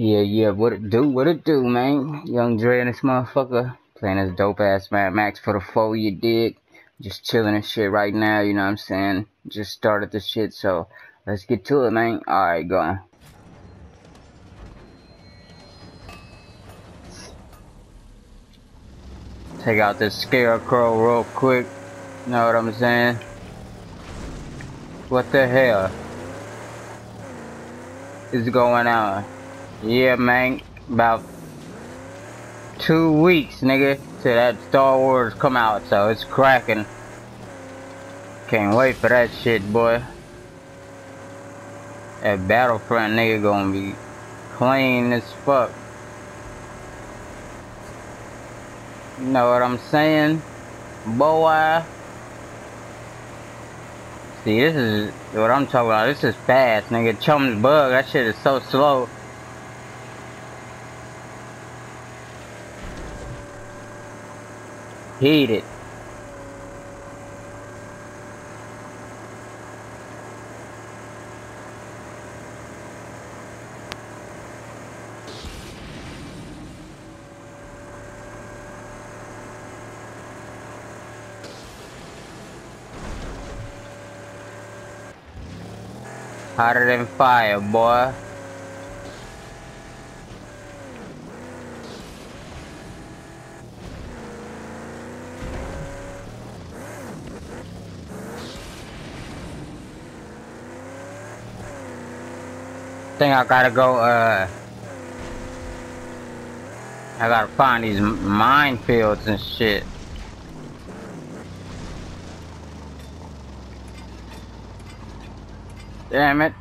Yeah, yeah, what it do, what it do, man? Young Dre and this motherfucker playing this dope ass Mad Max for the foe, you dig? Just chilling and shit right now, you know what I'm saying? Just started the shit, so let's get to it, man. Alright, go. on. Take out this scarecrow real quick. Know what I'm saying? What the hell is going on? Yeah, man. About two weeks, nigga, till that Star Wars come out, so it's cracking. Can't wait for that shit, boy. That Battlefront nigga gonna be clean as fuck. You know what I'm saying? Boy. See, this is what I'm talking about. This is fast, nigga. Chum's bug, that shit is so slow. Heated. Hotter than fire, boy. Think I gotta go, uh... I gotta find these minefields and shit. Damn it.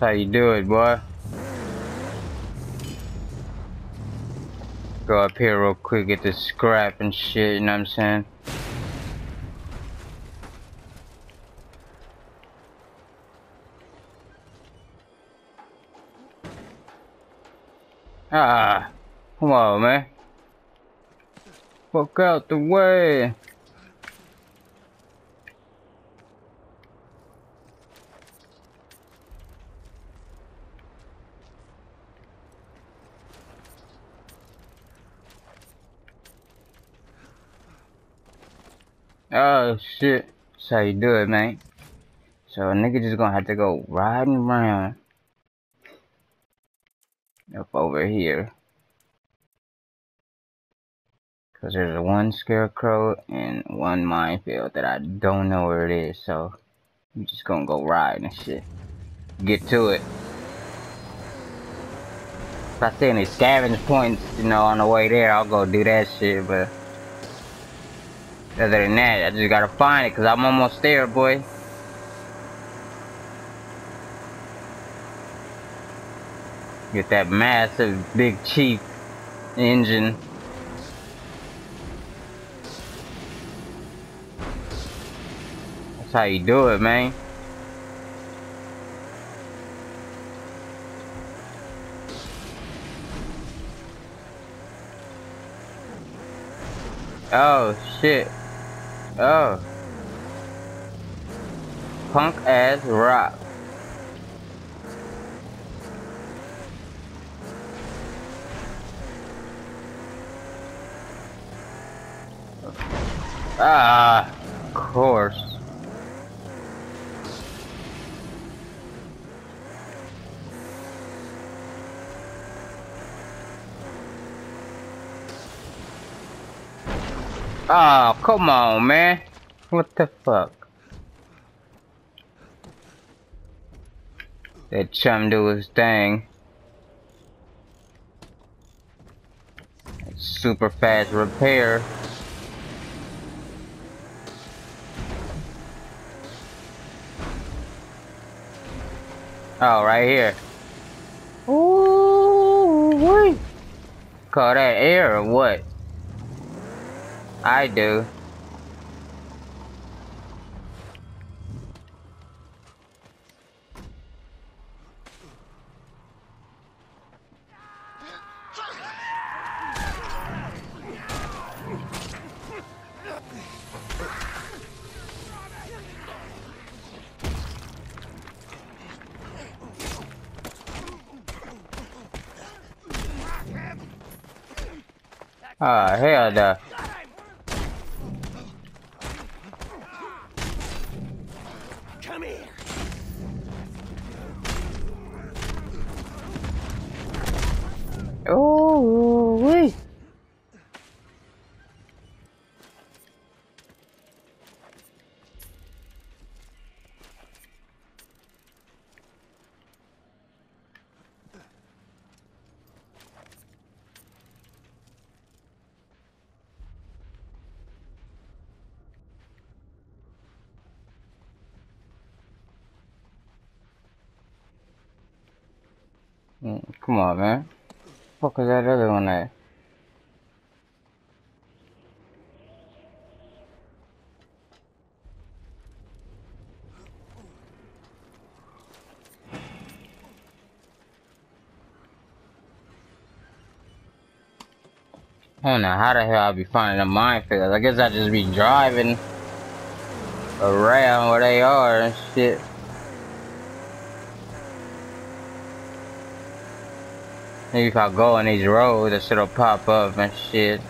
How you do it, boy. Go up here real quick, get the scrap and shit, you know what I'm saying? Ah, come on, man. Fuck out the way. Oh shit. That's how you do it, man. So a nigga just gonna have to go riding around up over here. Cause there's one scarecrow and one minefield that I don't know where it is, so I'm just gonna go ride and shit. Get to it. If I see any scavenge points, you know, on the way there, I'll go do that shit, but other than that, I just gotta find it because I'm almost there, boy. Get that massive Big Chief engine. That's how you do it, man. Oh, shit. Oh. Punk ass rock. Ah, of course. Oh, come on, man. What the fuck? That chum do his thing. Super fast repair. Oh, right here. Ooh, wait. Call that air or what? I do. Ah, hell no. Come on, man. Fuck is that other one at? I don't know how the hell I'll be finding the minefields. I guess I just be driving around where they are and shit. Maybe if I go on these roads, that shit'll pop up and shit.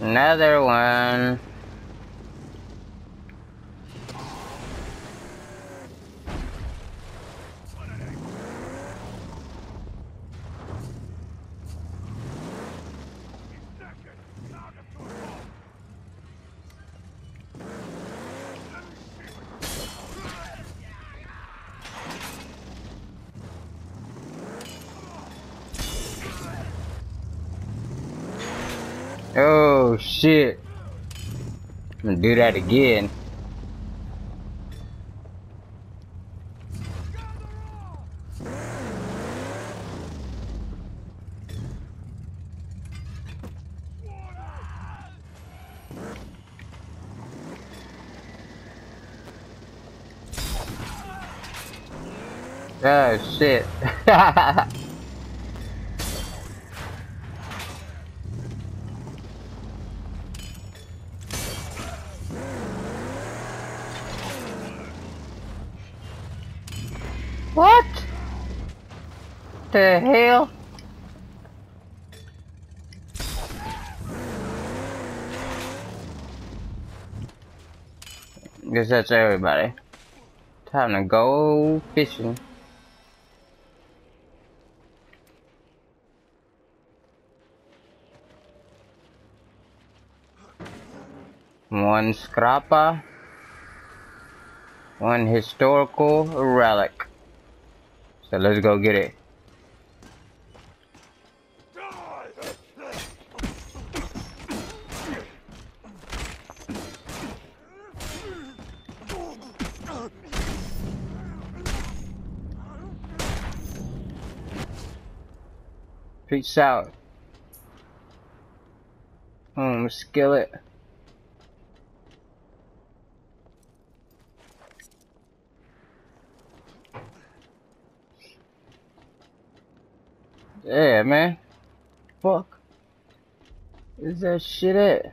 Another one. Oh shit. I'm gonna do that again. Oh shit. what? The hell? Guess that's everybody. Time to go fishing. One scrappa. One historical relic. So let's go get it. Peace out. Um, skillet. Yeah, man. Fuck. Is that shit at?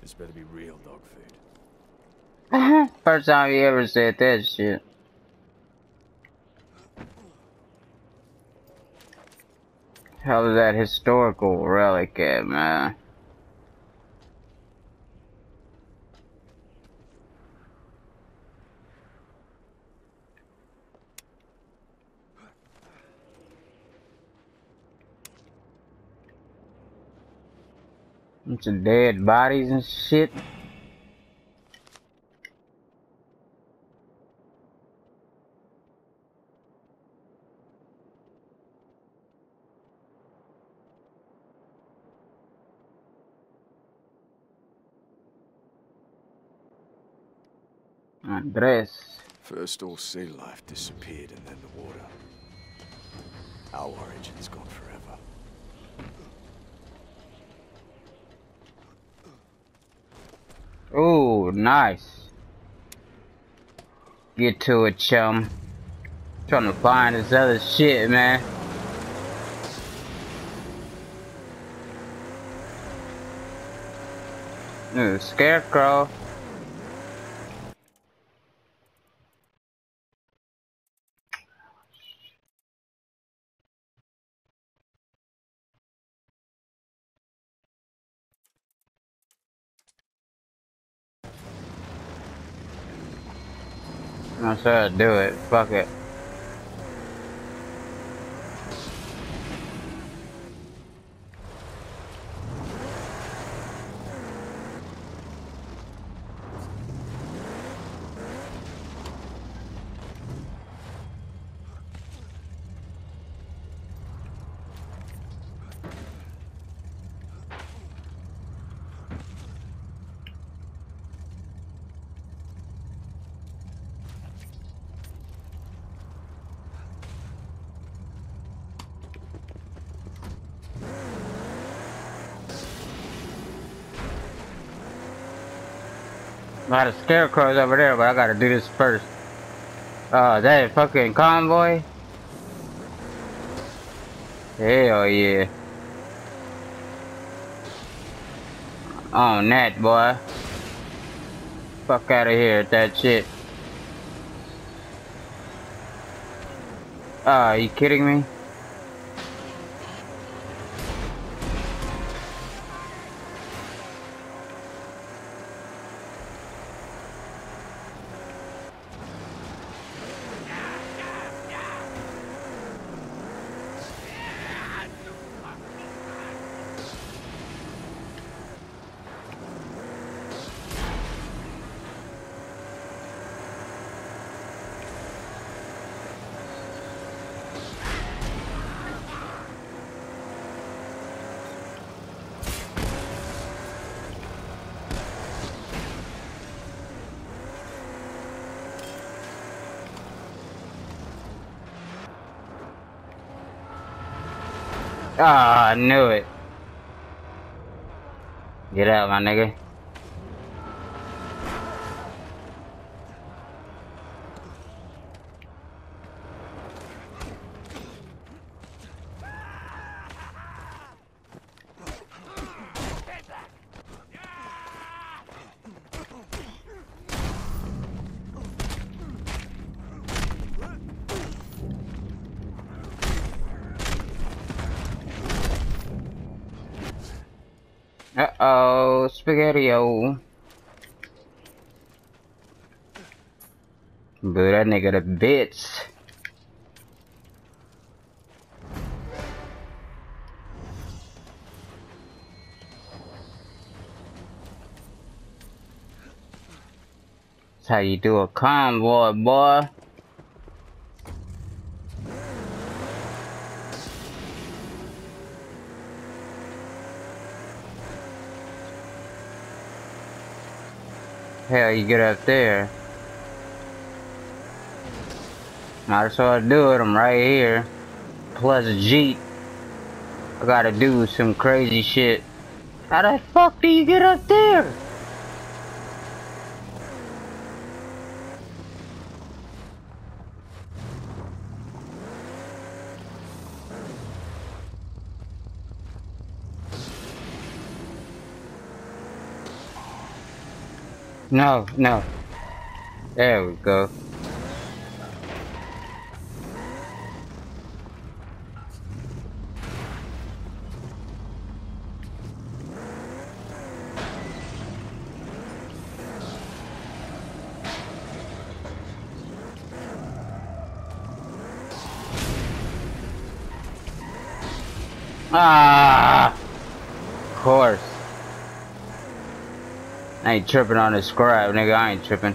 This better be real dog food. Uh-huh. First time you ever said that shit. Hell is that historical relic at, man? Bunch of dead bodies and shit. Andres. First all sea life disappeared and then the water. Our origin's gone forever. Ooh, nice. Get to it, chum. Trying to find this other shit, man. Ooh, scarecrow. I said do it. Fuck it. A lot of scarecrows over there, but I gotta do this first. Oh, that fucking convoy? Hell yeah. On that, boy. Fuck out of here with that shit. Oh, are you kidding me? Ah, I knew it. Get out, my nigga. Uh-oh, spaghetti-o. That nigga to bits. That's how you do a convoy, boy. Hell, you get up there. Might as well do it. I'm right here. Plus Jeep. I gotta do some crazy shit. How the fuck do you get up there? No, no. There we go. Ah, of course. I ain't tripping on this scribe, nigga. I ain't tripping.